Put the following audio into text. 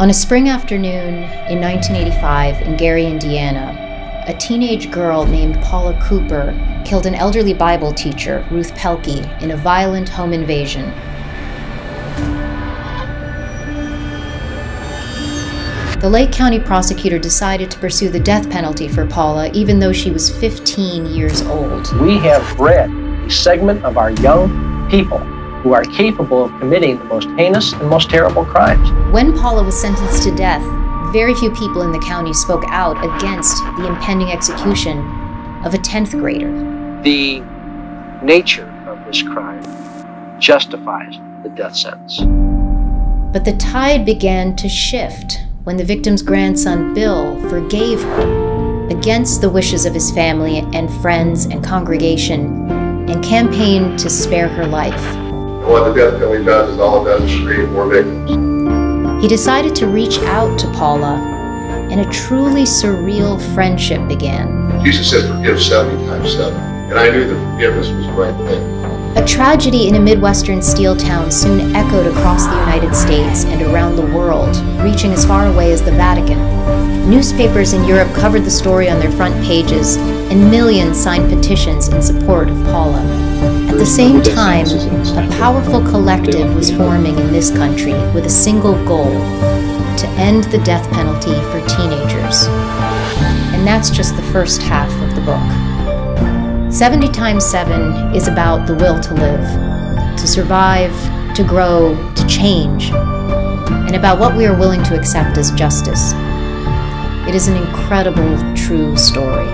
On a spring afternoon in 1985 in Gary, Indiana, a teenage girl named Paula Cooper killed an elderly Bible teacher, Ruth Pelke, in a violent home invasion. The Lake County prosecutor decided to pursue the death penalty for Paula, even though she was 15 years old. We have bred a segment of our young people who are capable of committing the most heinous and most terrible crimes. When Paula was sentenced to death, very few people in the county spoke out against the impending execution of a 10th grader. The nature of this crime justifies the death sentence. But the tide began to shift when the victim's grandson, Bill, forgave her against the wishes of his family and friends and congregation and campaigned to spare her life. What the death penalty does is all it does is create more victims. He decided to reach out to Paula, and a truly surreal friendship began. Jesus said, forgive 70 times 7. And I knew that forgiveness was the right thing. A tragedy in a Midwestern steel town soon echoed across the United States and around the world, reaching as far away as the Vatican. Newspapers in Europe covered the story on their front pages, and millions signed petitions in support of Paula. At the same time, a powerful collective was forming in this country with a single goal to end the death penalty for teenagers. And that's just the first half of the book. 70 times 7 is about the will to live, to survive, to grow, to change, and about what we are willing to accept as justice. It is an incredible, true story.